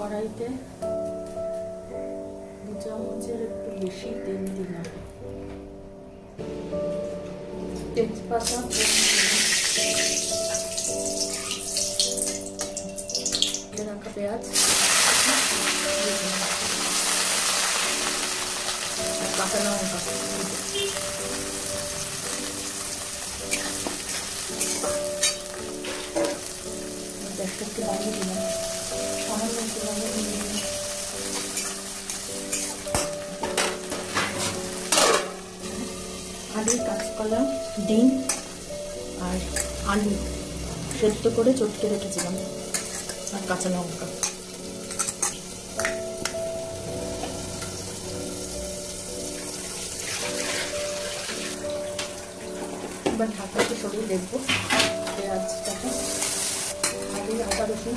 কড়াইতে দু চামচের একটু বেশি তেল দিলাম। তেজপাতা রাখা পেঁয়াজ। কাঁচা লঙ্কা। গ্যাসটা একটু বাড়িয়ে দিলাম। একটু আলু কাঁচকলা, ডিম আর আলু। সেদ্ধ করে চটকে রেখেছিলাম, আর কাঁচা লঙ্কা। এবার ঢাকাকে সরিয়ে দেখব। পেঁয়াজটাকে। আগে আদা রসুন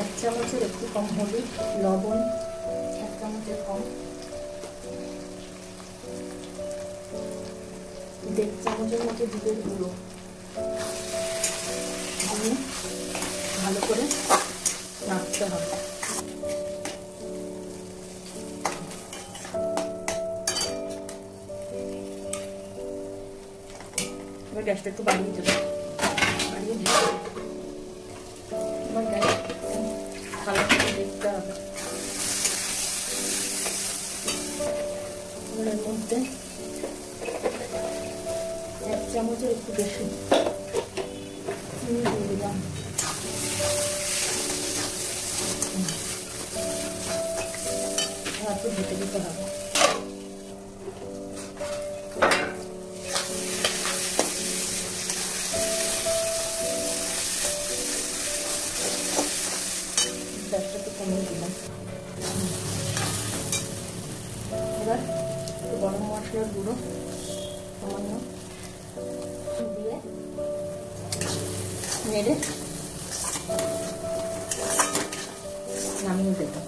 এক চামচের একটু কম হলুদ লবণ এক চামচের কম। দেড় চামচের মতো দুধের গুঁড়ো। দিয়ে ভালো করে নাড়তে হবে। এবার গ্যাসটা একটু বাড়িয়ে দেবো বাড়িয়ে দিয়ে এর মধ্যে। এক চামচের একটু বেশি। চিনি দিয়ে দিলাম। একটু ঢেকে দিতে হবে। কমিয়ে দিলাম। এবার গরম মশলার গুঁড়ো সামান্য দিয়ে নেড়ে নামিয়ে দেবো।